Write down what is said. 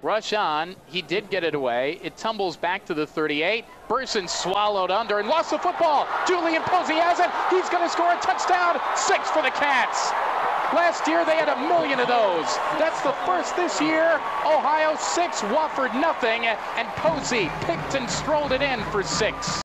Rush on. He did get it away. It tumbles back to the 38. Burson swallowed under and lost the football. Julian Posey has it. He's going to score a touchdown. Six for the Cats. Last year they had a million of those. That's the first this year. Ohio six, Wofford nothing, and Posey picked and strolled it in for six.